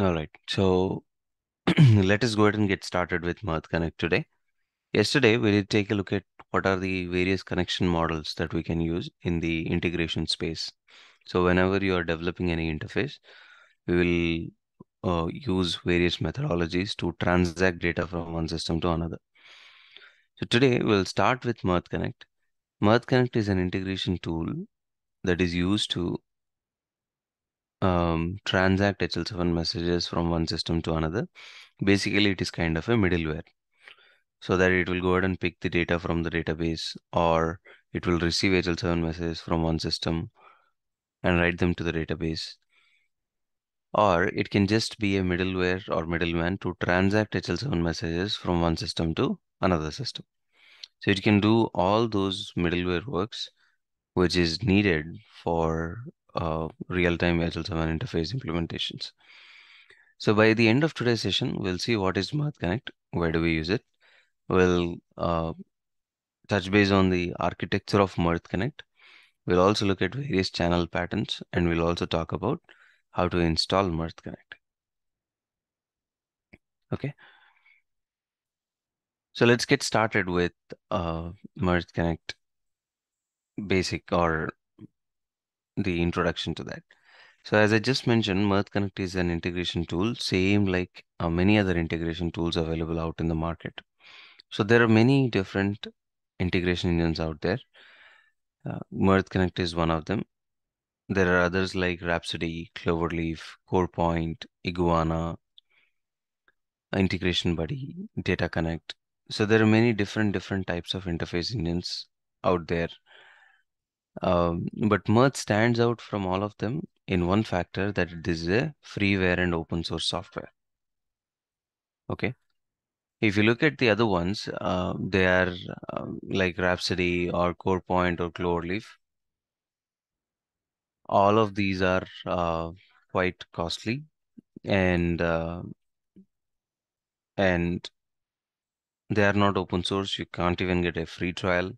All right. So let us go ahead and get started with Mirth Connect today. Yesterday, we did take a look at what are the various connection models that we can use in the integration space. So whenever you are developing any interface, we will uh, use various methodologies to transact data from one system to another. So today, we'll start with Mirth Connect. Mirth Connect is an integration tool that is used to um, transact HL7 messages from one system to another. Basically, it is kind of a middleware so that it will go ahead and pick the data from the database or it will receive HL7 messages from one system and write them to the database. Or it can just be a middleware or middleman to transact HL7 messages from one system to another system. So it can do all those middleware works which is needed for uh, real-time HL7 interface implementations. So by the end of today's session, we'll see what is Mirth Connect, where do we use it. We'll uh, touch base on the architecture of Mirth Connect. We'll also look at various channel patterns and we'll also talk about how to install Mirth Connect. Okay. So let's get started with uh, Mirth Connect basic or the introduction to that. So as I just mentioned, Mirth Connect is an integration tool, same like uh, many other integration tools available out in the market. So there are many different integration engines out there. Uh, Mirth Connect is one of them. There are others like Rhapsody, Cloverleaf, CorePoint, Iguana, Integration Buddy, Data Connect. So there are many different different types of interface engines out there. Um, but Mirth stands out from all of them in one factor that it is a freeware and open source software. Okay. If you look at the other ones, uh, they are uh, like Rhapsody or CorePoint or Cloverleaf. All of these are uh, quite costly and uh, and they are not open source. You can't even get a free trial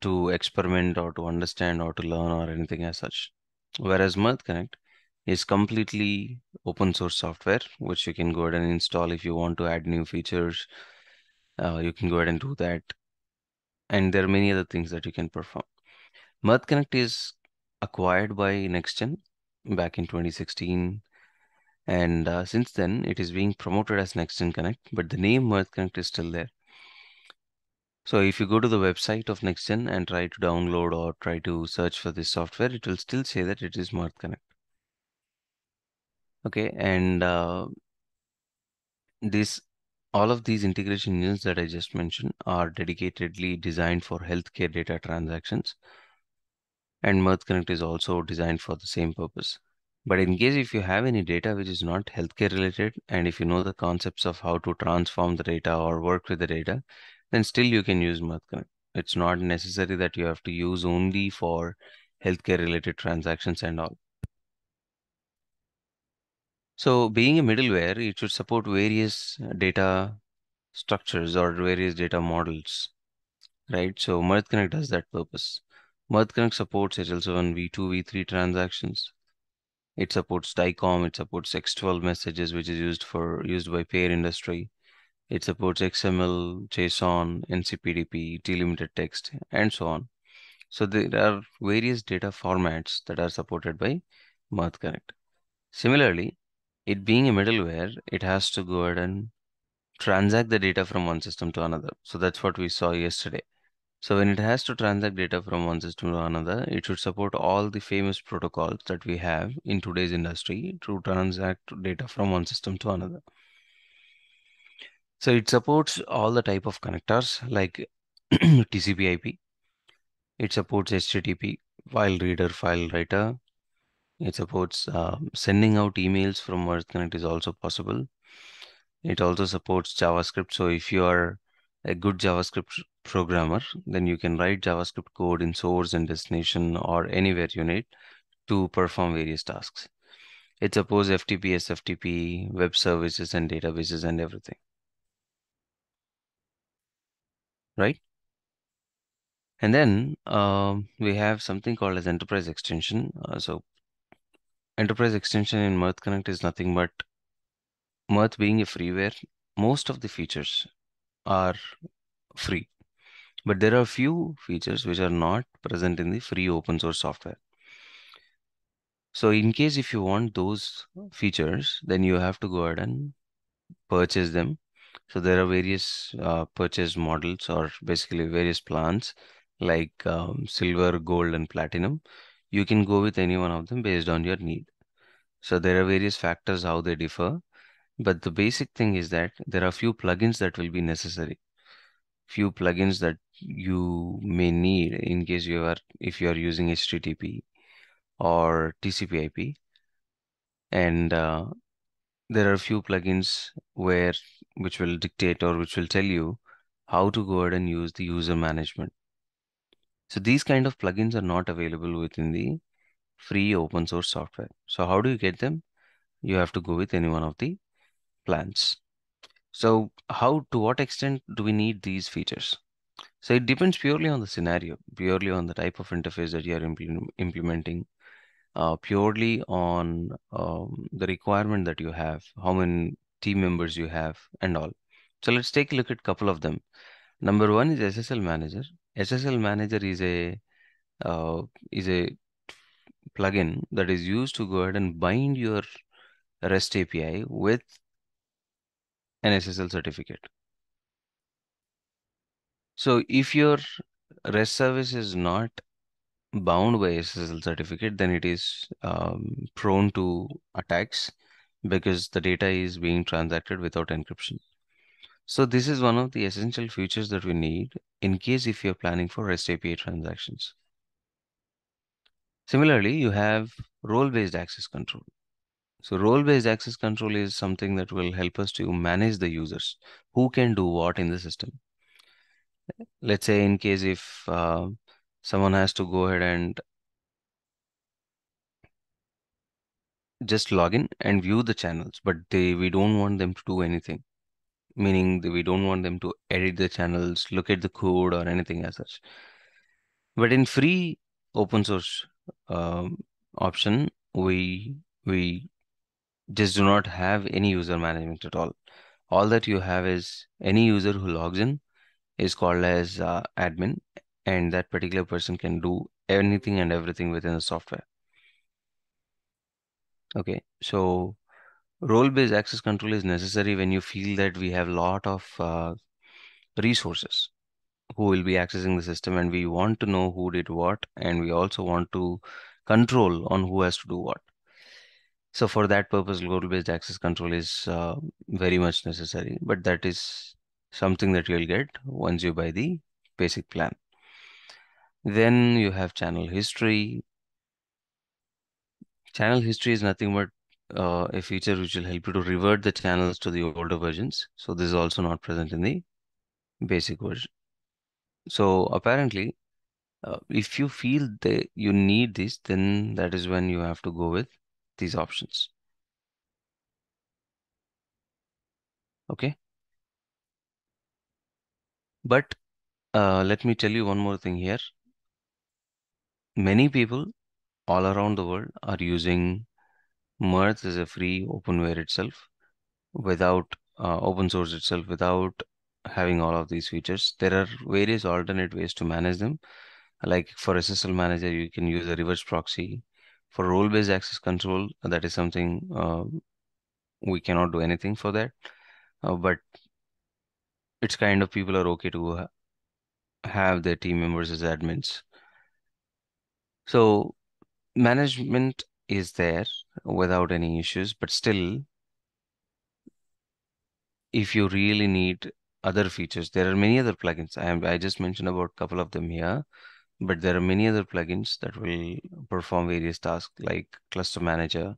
to experiment or to understand or to learn or anything as such. Whereas Mirth Connect is completely open source software, which you can go ahead and install if you want to add new features. Uh, you can go ahead and do that. And there are many other things that you can perform. Mirth Connect is acquired by NextGen back in 2016. And uh, since then, it is being promoted as NextGen Connect, but the name Mirth Connect is still there. So if you go to the website of NextGen and try to download or try to search for this software, it will still say that it is Mirth Connect. Okay, and uh, this all of these integration engines that I just mentioned are dedicatedly designed for healthcare data transactions. And Mirth Connect is also designed for the same purpose. But in case if you have any data which is not healthcare related, and if you know the concepts of how to transform the data or work with the data, then still you can use Mirth Connect. It's not necessary that you have to use only for healthcare related transactions and all. So being a middleware, it should support various data structures or various data models, right? So Mirth Connect does that purpose. Mirth Connect supports HL7 V2, V3 transactions. It supports DICOM, it supports X12 messages, which is used for used by payer industry. It supports XML, JSON, NCPDP, delimited text, and so on. So there are various data formats that are supported by Mirth Connect. Similarly, it being a middleware, it has to go ahead and transact the data from one system to another. So that's what we saw yesterday. So when it has to transact data from one system to another, it should support all the famous protocols that we have in today's industry to transact data from one system to another. So it supports all the type of connectors like TCP IP. It supports HTTP, file reader, file writer. It supports uh, sending out emails from Mirth Connect is also possible. It also supports JavaScript. So if you are a good JavaScript programmer, then you can write JavaScript code in source and destination or anywhere you need to perform various tasks. It supports FTP, SFTP, web services and databases and everything. Right? And then um, we have something called as enterprise extension. Uh, so enterprise extension in Mirth Connect is nothing but Mirth being a freeware, most of the features are free. But there are few features which are not present in the free open source software. So in case if you want those features, then you have to go ahead and purchase them. So there are various uh, purchase models or basically various plans like um, silver, gold, and platinum. You can go with any one of them based on your need. So there are various factors how they differ, but the basic thing is that there are few plugins that will be necessary. Few plugins that you may need in case you are if you are using HTTP or TCP/IP, and uh, there are a few plugins where which will dictate or which will tell you how to go ahead and use the user management. So these kind of plugins are not available within the free open source software. So how do you get them? You have to go with any one of the plans. So how to what extent do we need these features? So it depends purely on the scenario, purely on the type of interface that you are impl implementing, uh, purely on um, the requirement that you have, how many team members you have, and all. So let's take a look at a couple of them. Number one is SSL Manager. SSL Manager is a uh, is a plugin that is used to go ahead and bind your REST API with an SSL certificate. So if your REST service is not bound by SSL certificate, then it is um, prone to attacks because the data is being transacted without encryption. So this is one of the essential features that we need in case if you're planning for REST API transactions. Similarly, you have role-based access control. So role-based access control is something that will help us to manage the users who can do what in the system. Let's say in case if uh, someone has to go ahead and just log in and view the channels, but they we don't want them to do anything. Meaning we don't want them to edit the channels, look at the code or anything as such. But in free open source um, option, we we just do not have any user management at all. All that you have is any user who logs in is called as uh, admin, and that particular person can do anything and everything within the software. Okay, so role-based access control is necessary when you feel that we have a lot of uh, resources who will be accessing the system and we want to know who did what and we also want to control on who has to do what. So for that purpose, role-based access control is uh, very much necessary, but that is something that you'll get once you buy the basic plan. Then you have channel history. Channel history is nothing but uh, a feature which will help you to revert the channels to the older versions. So this is also not present in the basic version. So apparently, uh, if you feel that you need this, then that is when you have to go with these options. Okay. But uh, let me tell you one more thing here. Many people all around the world are using Mirth as a free openware itself without uh, open source itself without having all of these features. There are various alternate ways to manage them. Like for SSL manager, you can use a reverse proxy. For role-based access control, that is something uh, we cannot do anything for that. Uh, but it's kind of people are okay to ha have their team members as admins. So management is there without any issues, but still, if you really need other features, there are many other plugins. I am I just mentioned about a couple of them here, but there are many other plugins that will perform various tasks like cluster manager.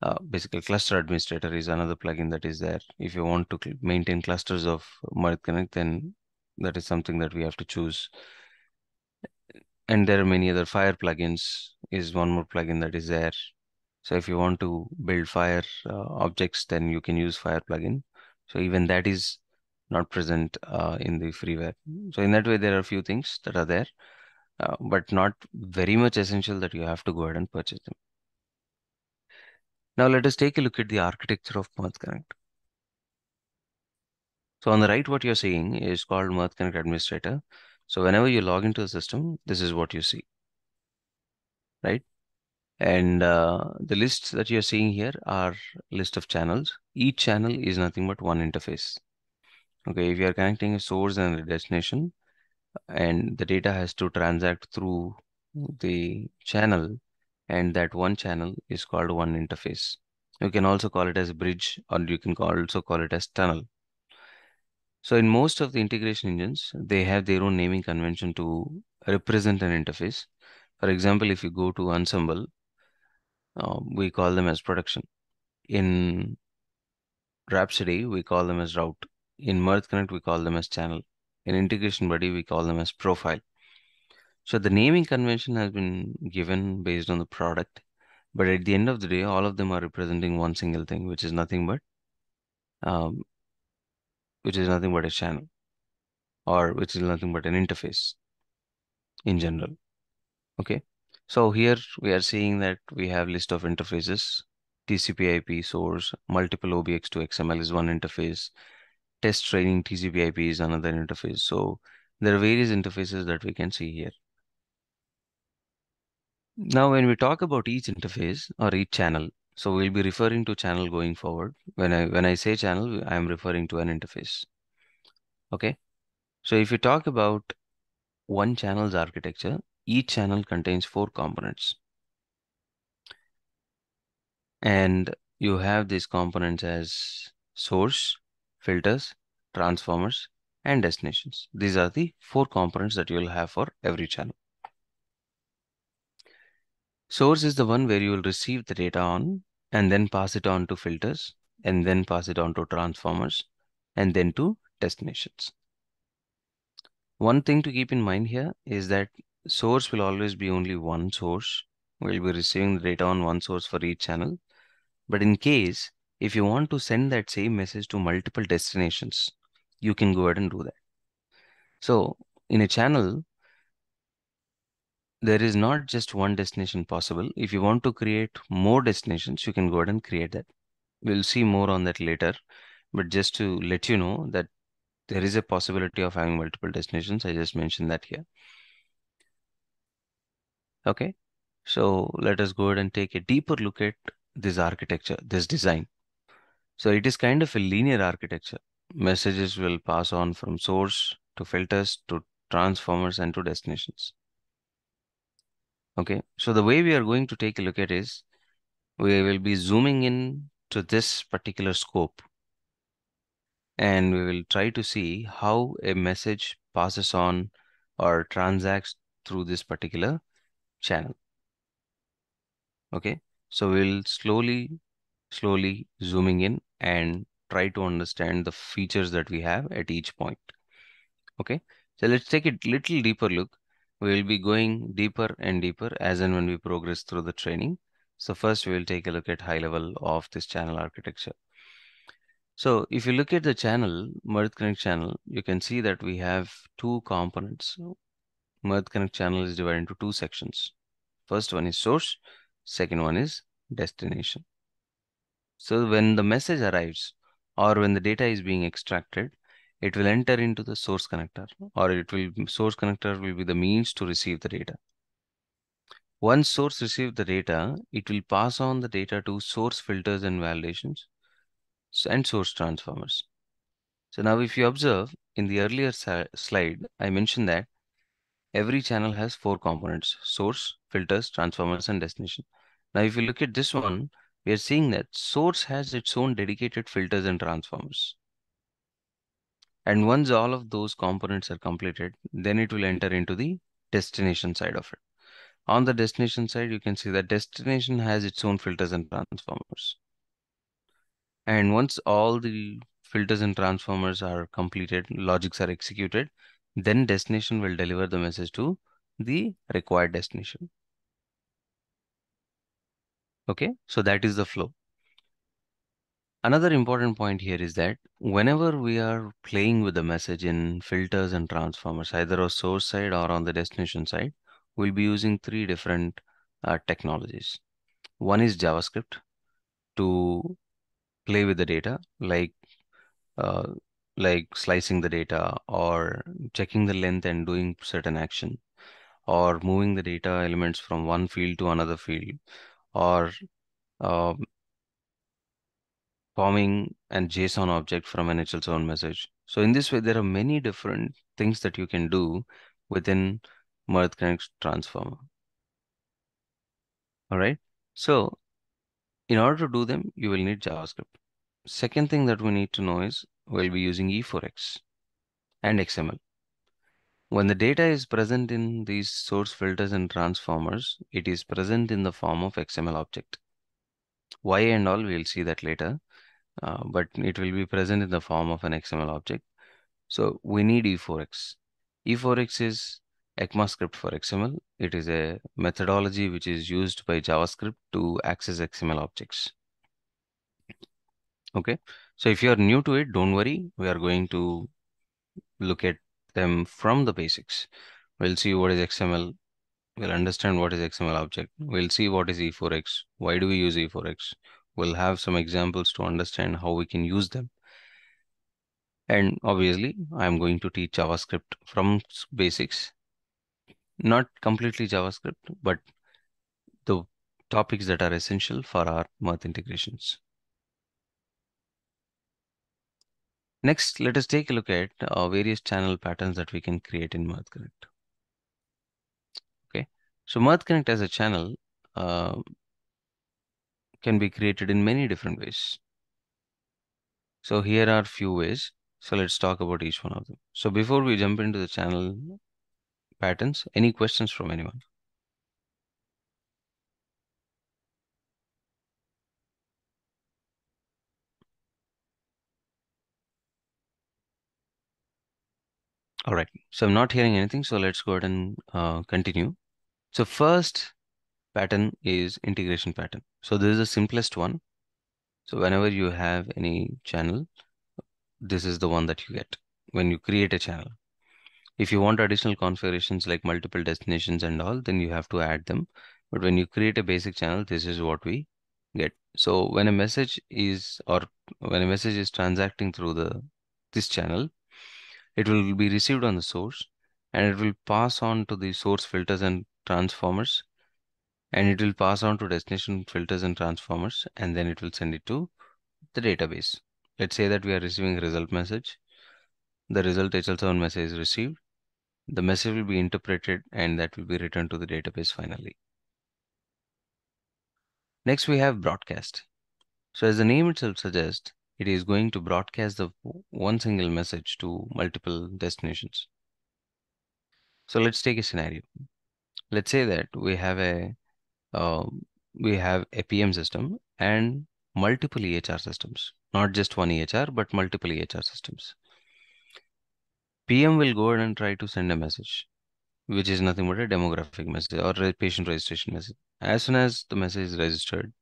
Uh, basically, cluster administrator is another plugin that is there. If you want to maintain clusters of Mirth Connect, then that is something that we have to choose. And there are many other FHIR plugins is one more plugin that is there. So if you want to build FHIR uh, objects, then you can use FHIR plugin. So even that is not present uh, in the freeware. So in that way, there are a few things that are there, uh, but not very much essential that you have to go ahead and purchase them. Now let us take a look at the architecture of Mirth Connect. So on the right, what you're seeing is called Mirth Connect Administrator. So whenever you log into the system, this is what you see, right? And uh, the lists that you're seeing here are list of channels. Each channel is nothing but one interface. Okay, if you're connecting a source and a destination, and the data has to transact through the channel, and that one channel is called one interface. You can also call it as bridge, or you can also call it as tunnel. So in most of the integration engines, they have their own naming convention to represent an interface. For example, if you go to Ensemble, uh, we call them as production. In Rhapsody, we call them as route. In Mirth Connect, we call them as channel. In Integration Buddy, we call them as profile. So the naming convention has been given based on the product, but at the end of the day, all of them are representing one single thing, which is nothing but um, which is nothing but a channel or which is nothing but an interface in general. Okay. So here we are seeing that we have list of interfaces, TCP IP source, multiple OBX to XML is one interface, test training TCP IP is another interface. So there are various interfaces that we can see here. Now, when we talk about each interface or each channel, so we'll be referring to channel going forward. When I when I say channel, I am referring to an interface. Okay. So if you talk about one channel's architecture, each channel contains four components. And you have these components as source, filters, transformers, and destinations. These are the four components that you will have for every channel. Source is the one where you will receive the data on and then pass it on to filters and then pass it on to transformers and then to destinations. One thing to keep in mind here is that source will always be only one source. We'll be receiving the data on one source for each channel. But in case, if you want to send that same message to multiple destinations, you can go ahead and do that. So in a channel, there is not just one destination possible. If you want to create more destinations, you can go ahead and create that. We'll see more on that later. But just to let you know that there is a possibility of having multiple destinations. I just mentioned that here. Okay, so let us go ahead and take a deeper look at this architecture, this design. So it is kind of a linear architecture. Messages will pass on from source to filters to transformers and to destinations. Okay, so the way we are going to take a look at is we will be zooming in to this particular scope and we will try to see how a message passes on or transacts through this particular channel. Okay, so we'll slowly, slowly zooming in and try to understand the features that we have at each point. Okay, so let's take a little deeper look. We'll be going deeper and deeper as and when we progress through the training. So first we'll take a look at high level of this channel architecture. So if you look at the channel, Mirth Connect channel, you can see that we have two components. Mirth Connect channel is divided into two sections. First one is source, second one is destination. So when the message arrives or when the data is being extracted, it will enter into the source connector or it will source connector will be the means to receive the data. Once source receives the data, it will pass on the data to source filters and validations and source transformers. So now if you observe in the earlier slide, I mentioned that every channel has four components, source, filters, transformers, and destination. Now, if you look at this one, we are seeing that source has its own dedicated filters and transformers. And once all of those components are completed, then it will enter into the destination side of it. On the destination side, you can see that destination has its own filters and transformers. And once all the filters and transformers are completed, logics are executed, then destination will deliver the message to the required destination. Okay, so that is the flow. Another important point here is that whenever we are playing with the message in filters and transformers, either on source side or on the destination side, we'll be using three different uh, technologies. One is JavaScript to play with the data, like uh, like slicing the data or checking the length and doing certain action or moving the data elements from one field to another field or uh, forming an JSON object from an HL7 message. So in this way, there are many different things that you can do within Mirth Connect transformer. All right. So in order to do them, you will need JavaScript. Second thing that we need to know is we'll be using E4X and XML. When the data is present in these source filters and transformers, it is present in the form of XML object. Why and all, we'll see that later, uh, but it will be present in the form of an XML object. So we need E4X. E4X is ECMAScript for XML. It is a methodology which is used by JavaScript to access XML objects. Okay, so if you are new to it, don't worry. We are going to look at them from the basics. We'll see what is XML. We'll understand what is XML object. We'll see what is E4X. Why do we use E4X? We'll have some examples to understand how we can use them. And obviously, I'm going to teach JavaScript from basics. Not completely JavaScript, but the topics that are essential for our Mirth integrations. Next, let us take a look at uh, various channel patterns that we can create in Mirth Connect. Okay, so Mirth Connect as a channel uh, can be created in many different ways. So here are a few ways. So let's talk about each one of them. So before we jump into the channel patterns, any questions from anyone? All right, so I'm not hearing anything, so let's go ahead and uh, continue. So first pattern is integration pattern. So this is the simplest one. So whenever you have any channel, this is the one that you get when you create a channel. If you want additional configurations like multiple destinations and all, then you have to add them. But when you create a basic channel, this is what we get. So when a message is, or when a message is transacting through the this channel, it will be received on the source and it will pass on to the source filters and transformers and it will pass on to destination filters and transformers and then it will send it to the database. Let's say that we are receiving a result message. The result HL7 message is received. The message will be interpreted and that will be returned to the database finally. Next, we have broadcast. So as the name itself suggests, it is going to broadcast the one single message to multiple destinations. So let's take a scenario. Let's say that we have a uh, we have a PM system and multiple EHR systems, not just one EHR, but multiple EHR systems. PM will go and try to send a message, which is nothing but a demographic message or a patient registration message. As soon as the message is registered,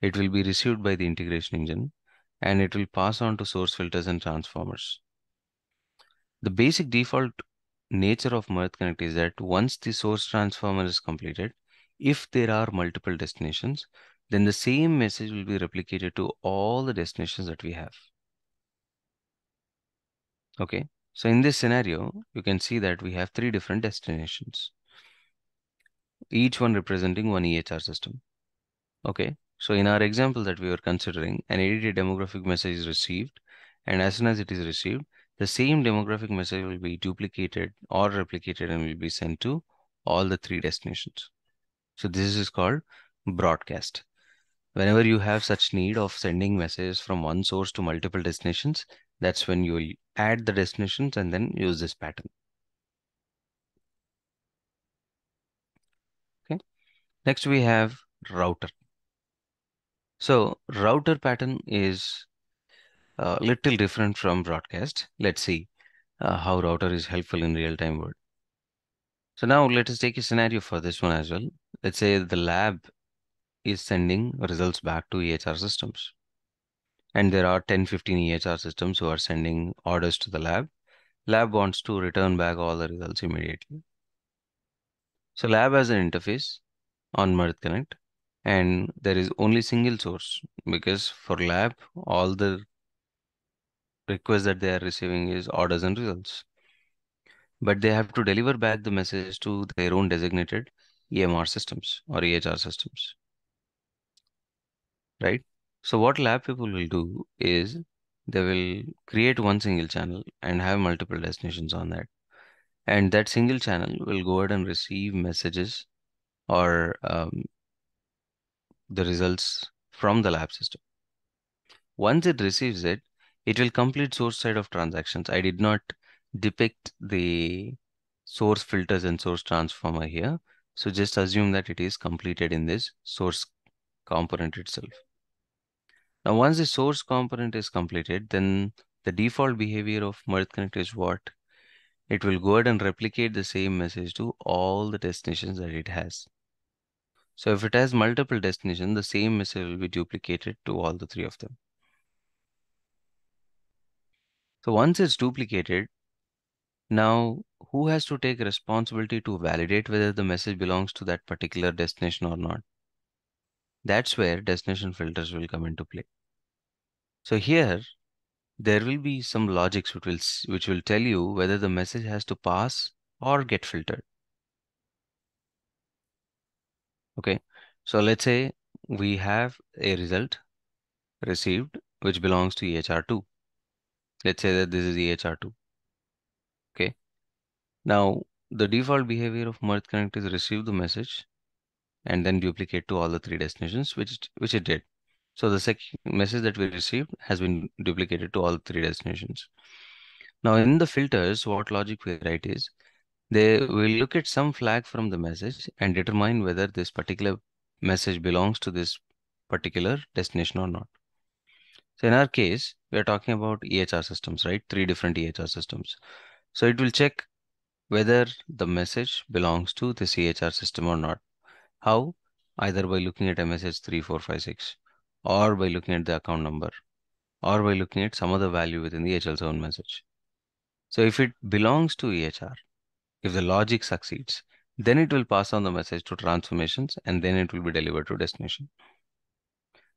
it will be received by the integration engine and it will pass on to source filters and transformers. The basic default nature of Mirth Connect is that once the source transformer is completed, if there are multiple destinations, then the same message will be replicated to all the destinations that we have. Okay, so in this scenario, you can see that we have three different destinations, each one representing one EHR system. Okay, so in our example that we were considering, an ADT demographic message is received, and as soon as it is received, the same demographic message will be duplicated or replicated and will be sent to all the three destinations. So this is called broadcast. Whenever you have such need of sending messages from one source to multiple destinations, that's when you will add the destinations and then use this pattern. Okay. Next we have router. So router pattern is a little different from broadcast. Let's see uh, how router is helpful in real-time world. So now let us take a scenario for this one as well. Let's say the lab is sending results back to EHR systems. And there are 10, 15 EHR systems who are sending orders to the lab. Lab wants to return back all the results immediately. So lab has an interface on Mirth Connect and there is only single source because for lab all the requests that they are receiving is orders and results. But they have to deliver back the message to their own designated EMR systems or EHR systems. Right? So what lab people will do is they will create one single channel and have multiple destinations on that. And that single channel will go ahead and receive messages or um, the results from the lab system. Once it receives it, it will complete source side of transactions. I did not depict the source filters and source transformer here. So just assume that it is completed in this source component itself. Now, once the source component is completed, then the default behavior of Mirth Connect is what? It will go ahead and replicate the same message to all the destinations that it has. So if it has multiple destinations, the same message will be duplicated to all the three of them. So once it's duplicated, now who has to take responsibility to validate whether the message belongs to that particular destination or not? That's where destination filters will come into play. So here, there will be some logics which will, which will tell you whether the message has to pass or get filtered. Okay, so let's say we have a result received which belongs to EHR2. Let's say that this is EHR2. Okay. Now, the default behavior of Mirth Connect is receive the message and then duplicate to all the three destinations, which, which it did. So the second message that we received has been duplicated to all three destinations. Now in the filters, what logic we write is, they will look at some flag from the message and determine whether this particular message belongs to this particular destination or not. So in our case, we are talking about EHR systems, right? Three different EHR systems. So it will check whether the message belongs to the EHR system or not. How? Either by looking at a message 3456 or by looking at the account number or by looking at some other value within the HL7 message. So if it belongs to EHR, if the logic succeeds, then it will pass on the message to transformations and then it will be delivered to destination.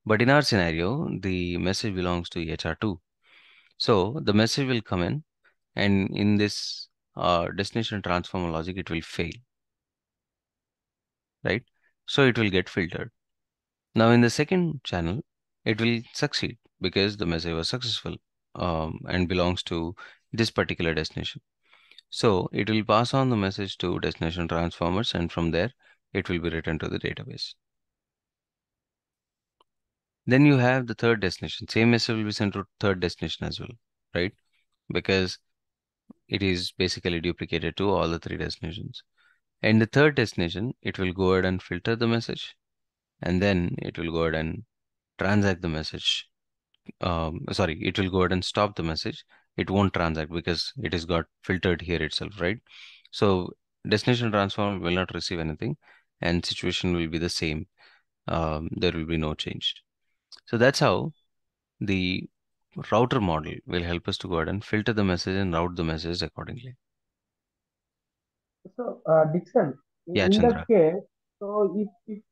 But in our scenario, the message belongs to EHR2. So the message will come in and in this uh, destination transformer logic, it will fail, right? So it will get filtered. Now in the second channel, it will succeed because the message was successful um, and belongs to this particular destination. So it will pass on the message to destination transformers and from there it will be written to the database. Then you have the third destination. Same message will be sent to third destination as well, right? Because it is basically duplicated to all the three destinations. And the third destination, it will go ahead and filter the message and then it will go ahead and transact the message. Um, sorry, it will go ahead and stop the message. It won't transact because it has got filtered here itself, right? So destination transform will not receive anything and situation will be the same. Um, there will be no change. So that's how the router model will help us to go ahead and filter the message and route the message accordingly. So, uh, Dixon, Yeah, in Chandra. that case, so if, if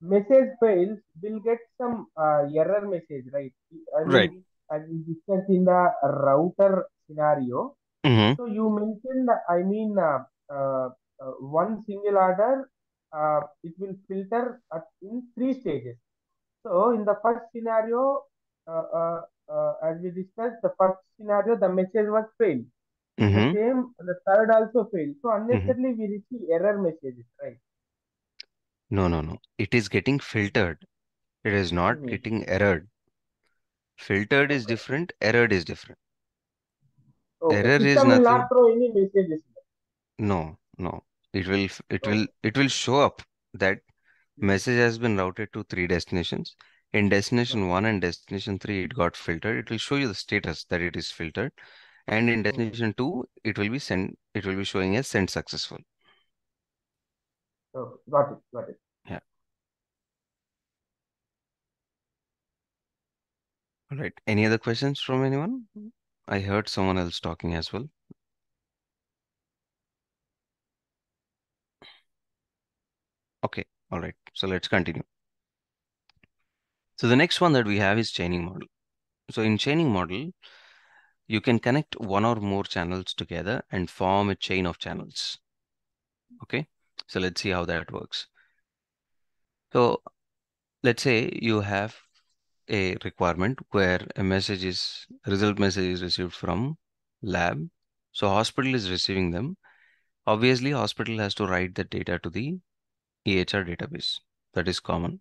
message fails, we'll get some uh, error message, right? I mean, Right. as we discussed in the router scenario, Mm-hmm. so you mentioned, I mean, uh, uh, uh, one single order, uh, it will filter at, in three stages. So in the first scenario, uh, as we discussed, the first scenario, the message was failed. The Mm-hmm. same, the third also failed. So unnecessarily we receive error messages, right? No, no, no. It is getting filtered. It is not Mhm. getting errored. Filtered is different, errored is different. Okay. Error is System nothing. not throw any messages. No, no. It will it Okay. will it will show up that Mhm. message has been routed to three destinations. In destination one and destination three, it got filtered. It will show you the status that it is filtered. And in Mhm. destination two, it will be sent, it will be showing as sent successful. Okay. Got it. Got it. Yeah. All right. Any other questions from anyone? I heard someone else talking as well. Okay. All right. So let's continue. So the next one that we have is chaining model. So in chaining model, you can connect one or more channels together and form a chain of channels. Okay, so let's see how that works. So let's say you have a requirement where a message is result message is received from lab. So hospital is receiving them. Obviously, hospital has to write the data to the EHR database. That is common.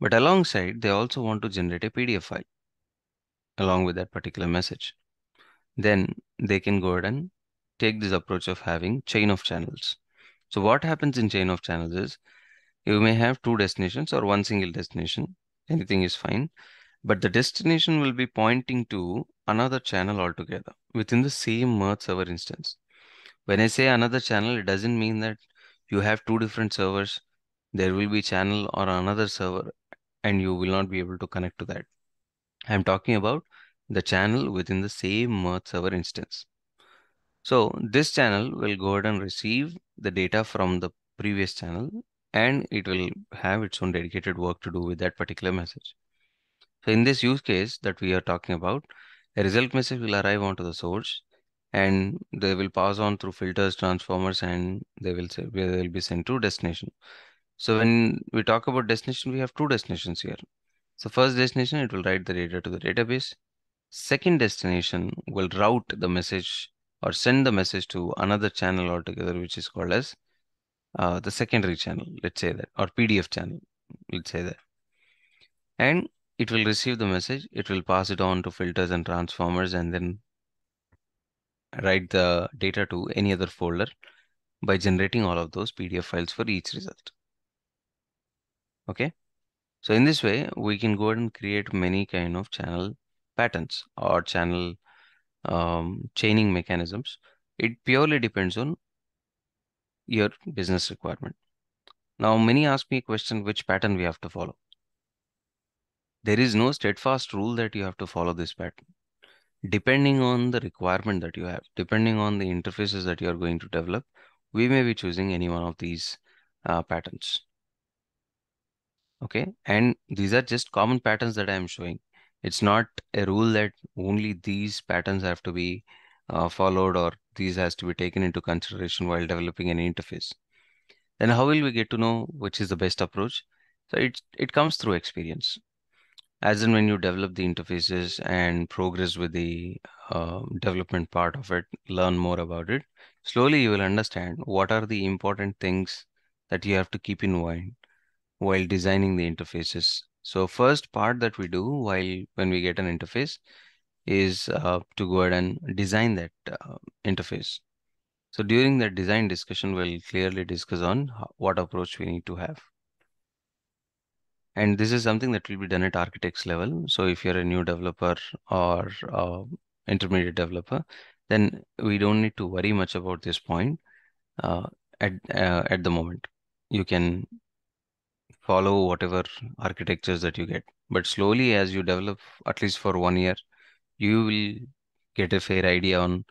But alongside, they also want to generate a PDF file along with that particular message. Then they can go ahead and take this approach of having chain of channels. So what happens in chain of channels is you may have two destinations or one single destination. Anything is fine. But the destination will be pointing to another channel altogether within the same Mirth server instance. When I say another channel, it doesn't mean that you have two different servers. There will be channel or another server and you will not be able to connect to that. I'm talking about the channel within the same server instance. So this channel will go ahead and receive the data from the previous channel and it will have its own dedicated work to do with that particular message. So in this use case that we are talking about, a result message will arrive onto the source and they will pass on through filters, transformers, and they will say they will be sent to destination. So when we talk about destination, we have two destinations here. So first destination, it will write the data to the database. Second destination will route the message or send the message to another channel altogether, which is called as uh, the secondary channel, let's say that, or PDF channel, let's say that. And it will receive the message, it will pass it on to filters and transformers, and then write the data to any other folder by generating all of those PDF files for each result. Okay. So in this way, we can go ahead and create many kind of channel patterns or channel um, chaining mechanisms. It purely depends on your business requirement. Now, many ask me a question, which pattern we have to follow. There is no steadfast rule that you have to follow this pattern. Depending on the requirement that you have, depending on the interfaces that you are going to develop, we may be choosing any one of these uh, patterns. Okay, and these are just common patterns that I am showing. It's not a rule that only these patterns have to be uh, followed or these has to be taken into consideration while developing an interface. Then how will we get to know which is the best approach? So it, it comes through experience. As in when you develop the interfaces and progress with the uh, development part of it, learn more about it, slowly you will understand what are the important things that you have to keep in mind while designing the interfaces. So first part that we do while when we get an interface is uh, to go ahead and design that uh, interface. So during that design discussion, we'll clearly discuss on what approach we need to have. And this is something that will be done at architects level. So if you're a new developer or uh, intermediate developer, then we don't need to worry much about this point uh, at uh, at the moment. You can follow whatever architectures that you get. But slowly, as you develop, at least for one year, you will get a fair idea on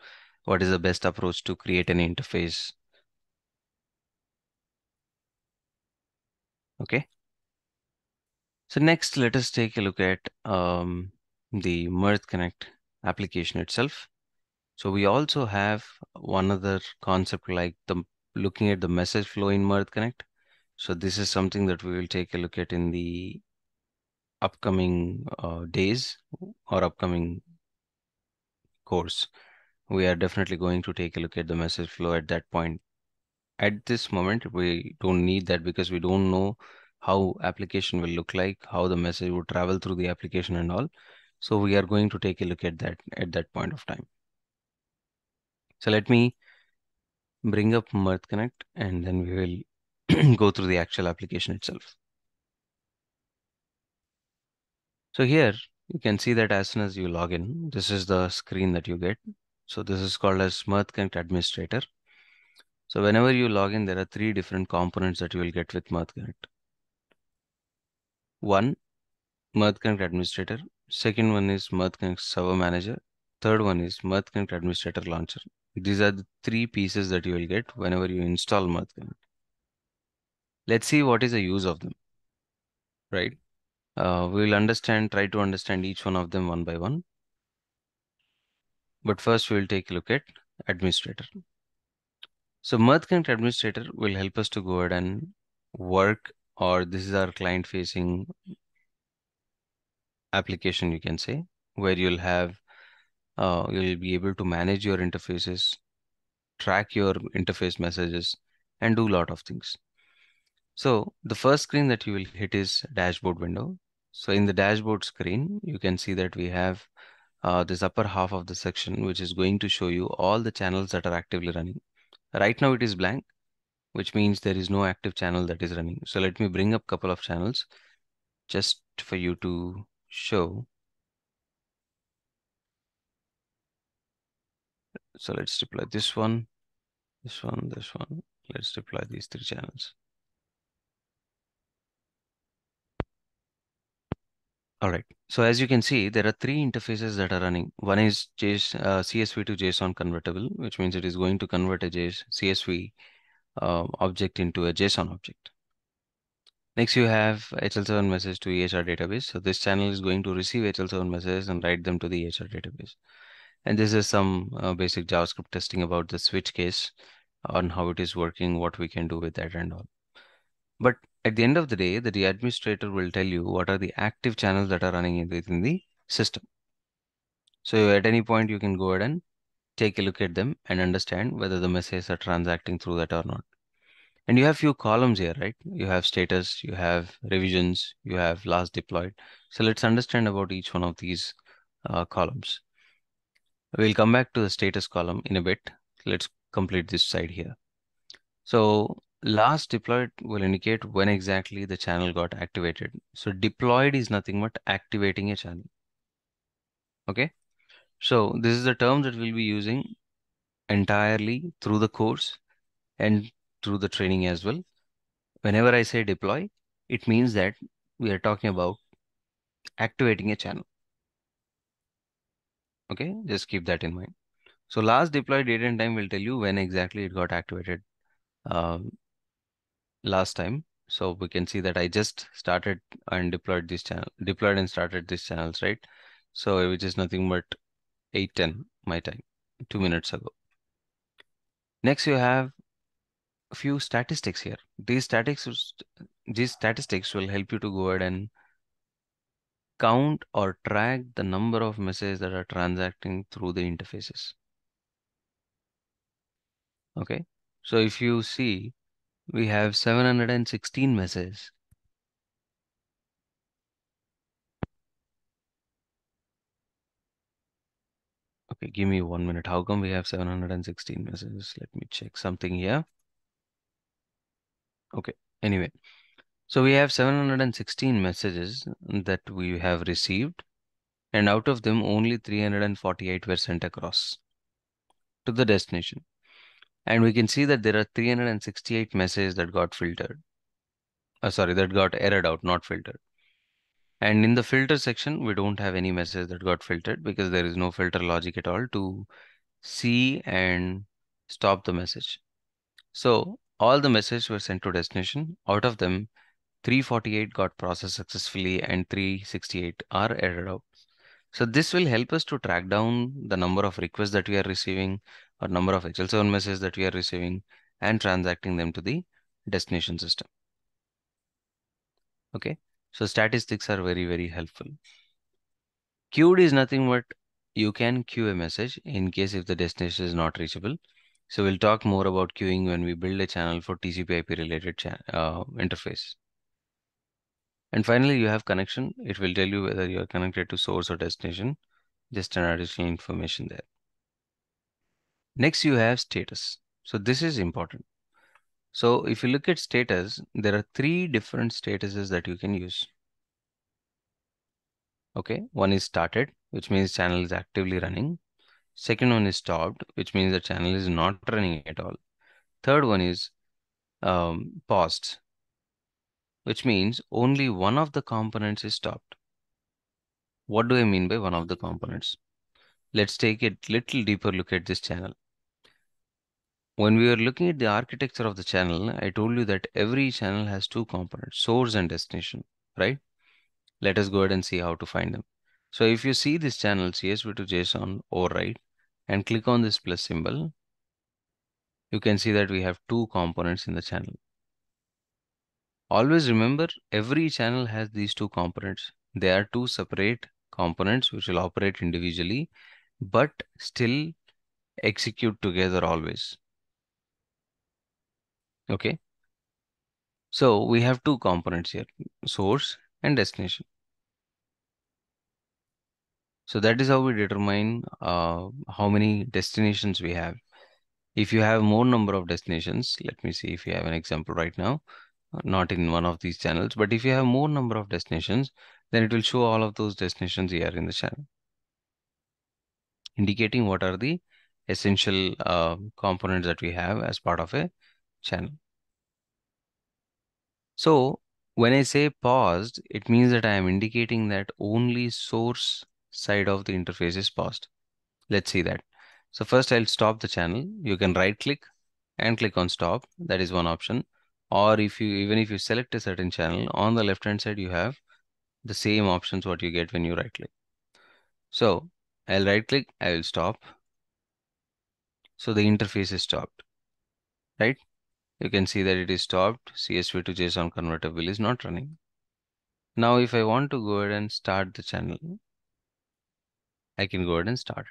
what is the best approach to create an interface. Okay. So next, let us take a look at um, the Mirth Connect application itself. So we also have one other concept like the looking at the message flow in Mirth Connect. So this is something that we will take a look at in the upcoming uh, days or upcoming course. We are definitely going to take a look at the message flow at that point. At this moment, we don't need that because we don't know how application will look like, how the message would travel through the application and all. So we are going to take a look at that at that point of time. So let me bring up Mirth Connect and then we will go through the actual application itself. So here you can see that as soon as you log in, this is the screen that you get. So this is called as Mirth Connect Administrator. So whenever you log in, there are three different components that you will get with Mirth Connect. One, Mirth Connect Administrator. Second one is Mirth Connect Server Manager. Third one is Mirth Connect Administrator Launcher. These are the three pieces that you will get whenever you install Mirth Connect. Let's see what is the use of them, right? Uh, we will understand, try to understand each one of them one by one. But first, we will take a look at administrator. So Mirth Connect administrator will help us to go ahead and work, or this is our client facing application, you can say, where you'll have, uh, you'll be able to manage your interfaces, track your interface messages, and do a lot of things. So the first screen that you will hit is dashboard window. So in the dashboard screen, you can see that we have uh, this upper half of the section, which is going to show you all the channels that are actively running. Right now it is blank, which means there is no active channel that is running. So let me bring up a couple of channels just for you to show. So let's deploy this one, this one, this one. Let's deploy these three channels. All right. So as you can see, there are three interfaces that are running. One is JS, uh, CSV to JSON convertible, which means it is going to convert a JS, CSV uh, object into a JSON object. Next, you have HL7 message to EHR database. So this channel is going to receive HL7 messages and write them to the EHR database. And this is some uh, basic JavaScript testing about the switch case on how it is working, what we can do with that and all. But at the end of the day, the administrator will tell you what are the active channels that are running within the system. So at any point, you can go ahead and take a look at them and understand whether the messages are transacting through that or not. And you have few columns here, right? You have status, you have revisions, you have last deployed. So let's understand about each one of these uh, columns. We'll come back to the status column in a bit. Let's complete this side here. So last deployed will indicate when exactly the channel got activated. So deployed is nothing but activating a channel. Okay. So this is the term that we'll be using entirely through the course and through the training as well. Whenever I say deploy, it means that we are talking about activating a channel. Okay, just keep that in mind. So last deploy date and time will tell you when exactly it got activated. Um, last time. So we can see that I just started and deployed this channel, deployed and started these channels, right? So which is nothing but 810 my time, two minutes ago. Next, you have a few statistics here. These statistics, these statistics will help you to go ahead and count or track the number of messages that are transacting through the interfaces. Okay. So if you see we have 716 messages. Okay, give me one minute. How come we have 716 messages? Let me check something here. Okay, anyway. So we have 716 messages that we have received and out of them only 348 were sent across to the destination. And we can see that there are 368 messages that got filtered. Uh, sorry, that got errored out, not filtered. And in the filter section, we don't have any message that got filtered because there is no filter logic at all to see and stop the message. So all the messages were sent to destination. Out of them, 348 got processed successfully and 368 are errored out. So this will help us to track down the number of requests that we are receiving or number of HL7 messages that we are receiving and transacting them to the destination system. Okay, so statistics are very, very helpful. Queued is nothing but you can queue a message in case if the destination is not reachable. So we'll talk more about queuing when we build a channel for TCP IP related uh, interface. And finally, you have connection. It will tell you whether you are connected to source or destination. Just an additional information there. Next, you have status. So this is important. So if you look at status, there are three different statuses that you can use. Okay, one is started, which means channel is actively running. Second one is stopped, which means the channel is not running at all. Third one is um, paused, which means only one of the components is stopped. What do I mean by one of the components? Let's take a little deeper look at this channel. When we were looking at the architecture of the channel, I told you that every channel has two components, source and destination, right? Let us go ahead and see how to find them. So if you see this channel CSV to JSON override, and click on this plus symbol, you can see that we have two components in the channel. Always remember every channel has these two components. They are two separate components which will operate individually, but still execute together always. Okay. So we have two components here, source and destination. So that is how we determine uh, how many destinations we have. If you have more number of destinations, let me see if you have an example right now, not in one of these channels, but if you have more number of destinations, then it will show all of those destinations here in the channel, indicating what are the essential uh, components that we have as part of a channel. So when I say paused, it means that I am indicating that only source side of the interface is paused. Let's see that. So first I'll stop the channel. You can right click and click on stop. That is one option. Or if you, even if you select a certain channel on the left hand side, you have the same options what you get when you right click. So I'll right click, I will stop. So the interface is stopped, right? You can see that it is stopped. CSV to JSON converter wheel is not running. Now, if I want to go ahead and start the channel, I can go ahead and start.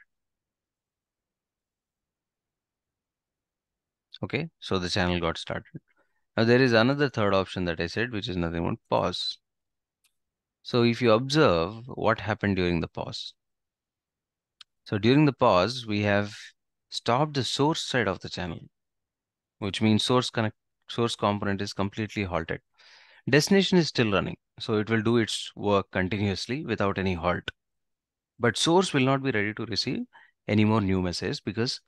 Okay, so the channel got started. Now there is another third option that I said, which is nothing but pause. So if you observe what happened during the pause. So during the pause, we have stopped the source side of the channel, which means source connect source component is completely halted. Destination is still running, so it will do its work continuously without any halt. But source will not be ready to receive any more new messages because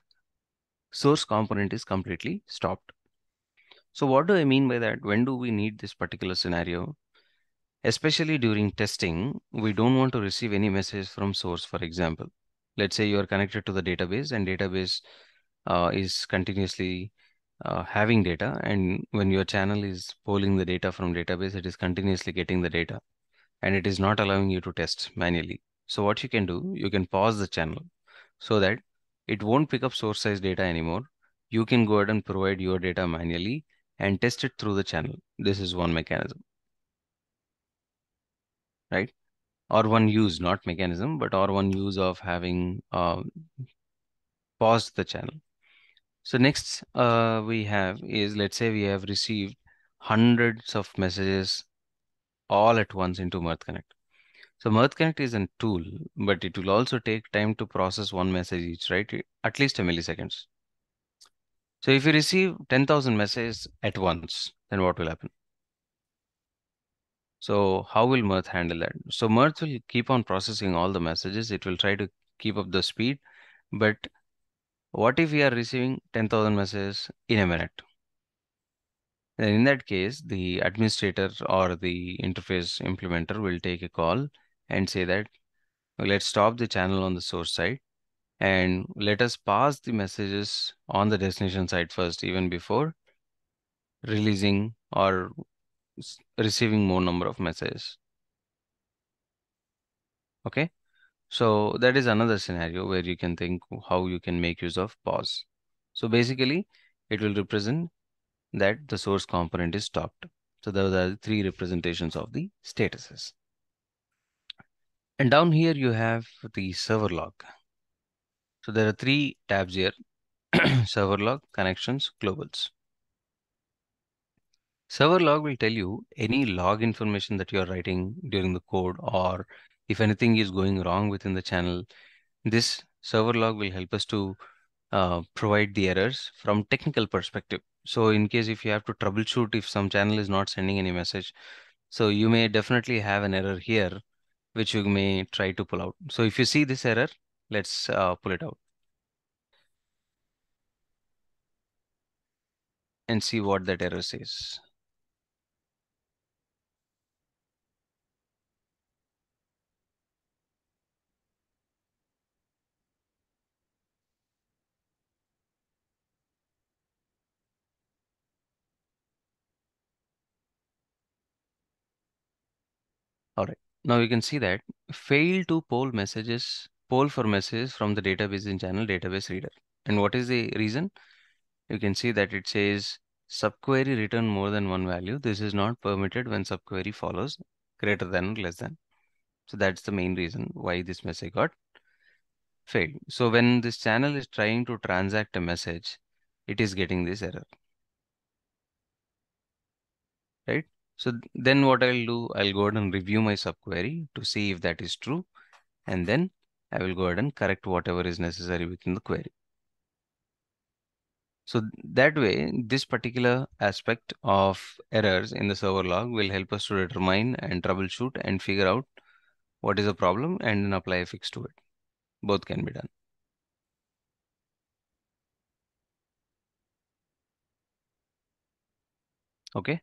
source component is completely stopped. So what do I mean by that? When do we need this particular scenario? Especially during testing, we don't want to receive any message from source, for example. Let's say you are connected to the database and database uh, is continuously uh, having data. And when your channel is pulling the data from database, it is continuously getting the data and it is not allowing you to test manually. So what you can do, you can pause the channel so that it won't pick up source size data anymore. You can go ahead and provide your data manually and test it through the channel. This is one mechanism, right? Or one use, not mechanism, but or one use of having uh, paused the channel. So next uh, we have is, let's say we have received hundreds of messages all at once into Mirth Connect. So Mirth Connect is a tool, but it will also take time to process one message each, right? At least a milliseconds. So if you receive 10,000 messages at once, then what will happen? So how will Mirth handle that? So Mirth will keep on processing all the messages. It will try to keep up the speed. But what if we are receiving 10,000 messages in a minute? Then in that case, the administrator or the interface implementer will take a call and say that let's stop the channel on the source side and let us pass the messages on the destination side first, even before releasing or receiving more number of messages. Okay. So that is another scenario where you can think how you can make use of pause. So basically it will represent that the source component is stopped. So those are the three representations of the statuses. And down here you have the server log. So there are three tabs here, server log, connections, globals. Server log will tell you any log information that you're writing during the code or if anything is going wrong within the channel. This server log will help us to uh, provide the errors from technical perspective. So in case if you have to troubleshoot if some channel is not sending any message, so you may definitely have an error here, which you may try to pull out. So if you see this error, let's uh, pull it out. And see what that error says. All right. Now you can see that fail to poll messages poll for messages from the database in channel database reader. And what is the reason? You can see that it says subquery return more than one value. This is not permitted when subquery follows greater than or less than. So that's the main reason why this message got failed. So when this channel is trying to transact a message, it is getting this error. Right? So then what I'll do, I'll go ahead and review my subquery to see if that is true. And then I will go ahead and correct whatever is necessary within the query. So that way, this particular aspect of errors in the server log will help us to determine and troubleshoot and figure out what is the problem and then apply a fix to it. Both can be done. Okay.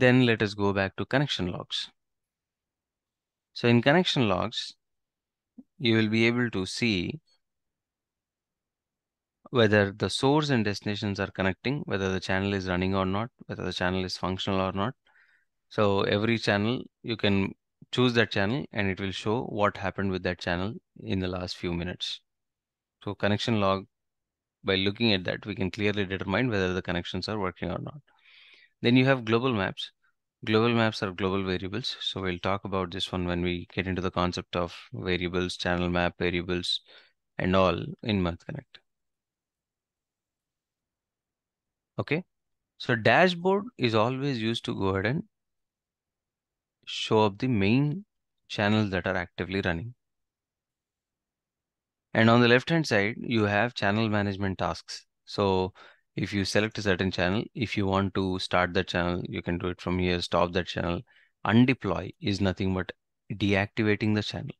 Then let us go back to connection logs. So in connection logs, you will be able to see whether the source and destinations are connecting, whether the channel is running or not, whether the channel is functional or not. So every channel, you can choose that channel and it will show what happened with that channel in the last few minutes. So connection log, by looking at that, we can clearly determine whether the connections are working or not. Then you have global maps. Global maps are global variables. So we'll talk about this one when we get into the concept of variables, channel map variables, and all in Mirth Connect. Okay. So dashboard is always used to go ahead and show up the main channels that are actively running. And on the left hand side, you have channel management tasks. So if you select a certain channel, if you want to start that channel, you can do it from here, stop that channel. Undeploy is nothing but deactivating the channel.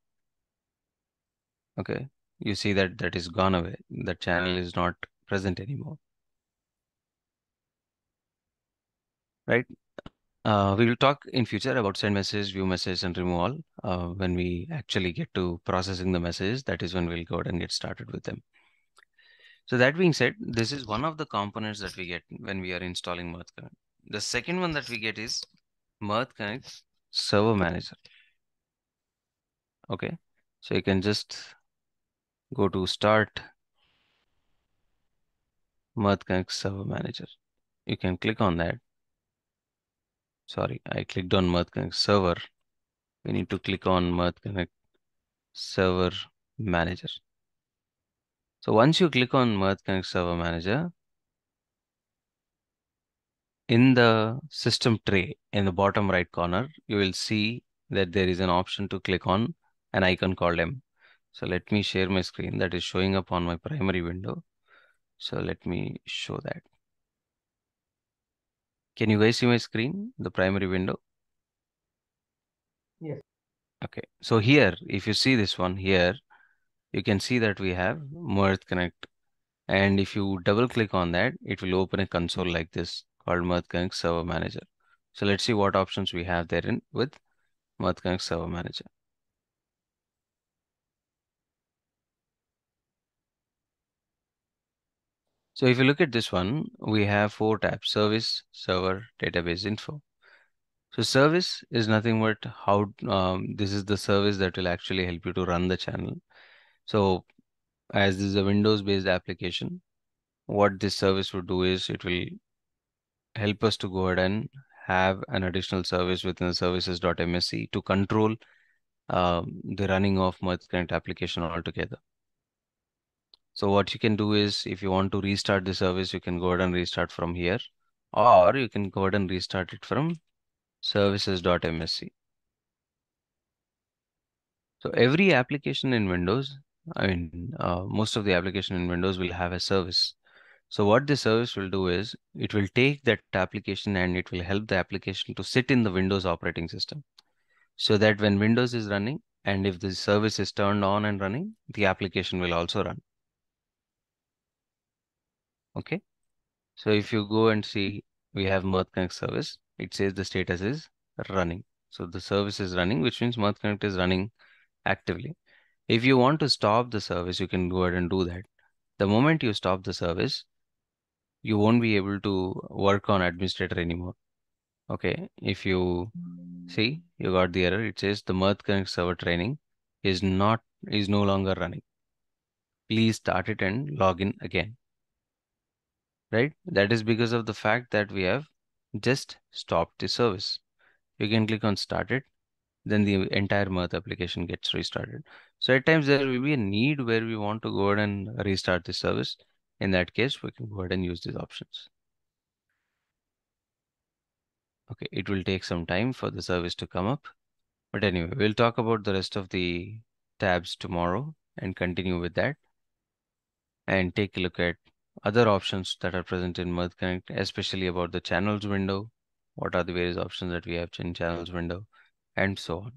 Okay. You see that that is gone away. The channel is not present anymore. Right. Uh, we will talk in future about send message, view message, and remove all. Uh, when we actually get to processing the messages, that is when we'll go ahead and get started with them. So that being said, this is one of the components that we get when we are installing Mirth Connect. The second one that we get is Mirth Connect Server Manager. Okay, so you can just go to Start Mirth Connect Server Manager. You can click on that. Sorry, I clicked on Mirth Connect Server. We need to click on Mirth Connect Server Manager. So once you click on Mirth Connect Server Manager, in the system tray in the bottom right corner, you will see that there is an option to click on an icon called M. So let me share my screen that is showing up on my primary window. So let me show that. Can you guys see my screen, the primary window? Yes. Okay. So here, if you see this one here, you can see that we have Mirth Connect. And if you double click on that, it will open a console like this called Mirth Connect Server Manager. So let's see what options we have therein with Mirth Connect Server Manager. So if you look at this one, we have four tabs, service, server, database info. So service is nothing but how um, this is the service that will actually help you to run the channel. So as this is a Windows based application, what this service would do is it will help us to go ahead and have an additional service within the services.msc to control um, the running of Mirth Connect application altogether. So what you can do is if you want to restart the service, you can go ahead and restart from here, or you can go ahead and restart it from services.msc. So every application in Windows, I mean, uh, most of the application in Windows will have a service. So what this service will do is it will take that application and it will help the application to sit in the Windows operating system. So that when Windows is running and if the service is turned on and running, the application will also run. Okay. So if you go and see, we have Mirth Connect service. It says the status is running. So the service is running, which means Mirth Connect is running actively. If you want to stop the service, you can go ahead and do that. The moment you stop the service, you won't be able to work on administrator anymore. Okay. If you See, you got the error. It says the Mirth Connect server training is not is no longer running. Please start it and log in again. Right? That is because of the fact that we have just stopped the service. You can click on start it, then the entire Mirth application gets restarted. So at times there will be a need where we want to go ahead and restart the service. In that case, we can go ahead and use these options. Okay, it will take some time for the service to come up. But anyway, we'll talk about the rest of the tabs tomorrow and continue with that and take a look at other options that are present in Mirth Connect, especially about the channels window. What are the various options that we have in channels window and so on.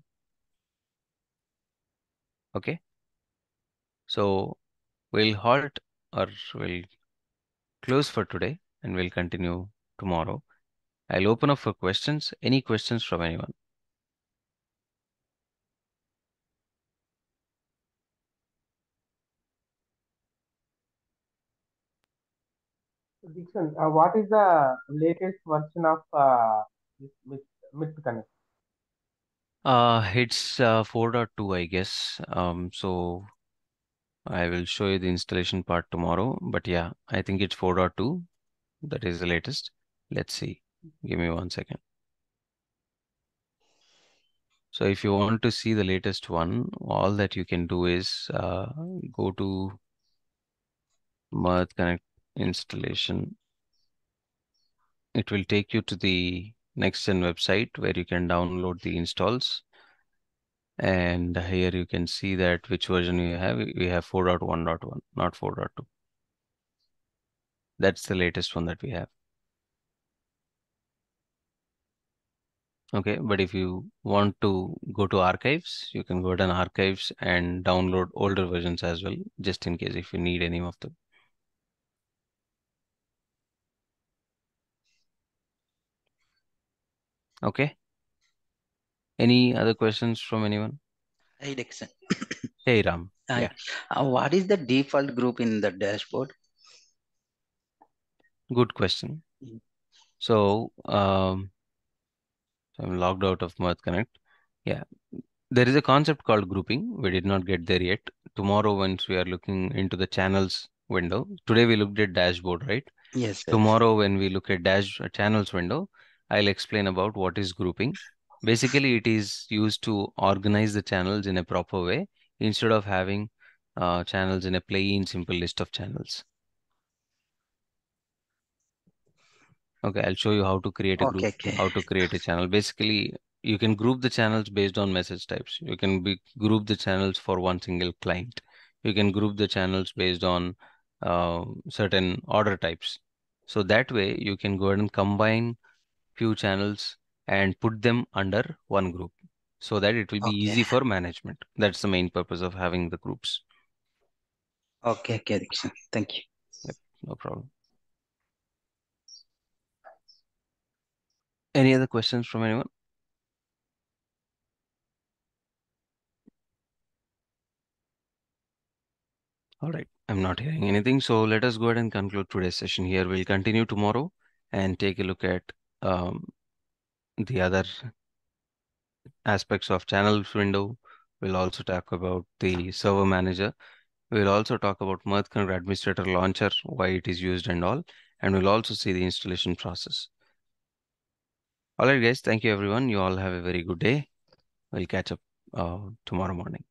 Okay. So we'll halt or we'll close for today and we'll continue tomorrow. I'll open up for questions. Any questions from anyone? Dixon, uh, what is the latest version of uh, this Connect? Uh, it's uh, 4.2, I guess. Um, so I will show you the installation part tomorrow. But yeah, I think it's 4.2. That is the latest. Let's see. Give me one second. So if you want to see the latest one, all that you can do is uh, go to Mirth Connect installation. It will take you to the NextGen website where you can download the installs. And here you can see that which version you have. We have 4.1.1, not 4.2. That's the latest one that we have. Okay, but if you want to go to archives, you can go to archives and download older versions as well, just in case if you need any of them. Okay. Any other questions from anyone? Hey, Dixon. Hey, Ram. Hi. Yeah, Uh, what is the default group in the dashboard? good question. Mm. So, um, I'm logged out of Mirth Connect. Yeah, there is a concept called grouping. We did not get there yet. Tomorrow, once we are looking into the channels window, today we looked at dashboard, right? Yes. Tomorrow, when we look at dash channels window, I'll explain about what is grouping. Basically, it is used to organize the channels in a proper way instead of having uh, channels in a plain simple list of channels. Okay, I'll show you how to create a group, Okay, okay. how to create a channel. Basically, you can group the channels based on message types. You can be, group the channels for one single client. You can group the channels based on uh, certain order types. So that way you can go ahead and combine few channels and put them under one group so that it will be Okay. easy for management. That's the main purpose of having the groups. Okay, okay. Thank you. No problem. Any other questions from anyone? All right, I'm not hearing anything. So let us go ahead and conclude today's session here. We'll continue tomorrow and take a look at um, the other aspects of channels window. We'll also talk about the server manager. We'll also talk about Mirth Connect Administrator Launcher, why it is used and all. And we'll also see the installation process. All right, guys. Thank you, everyone. You all have a very good day. We'll catch up uh, tomorrow morning.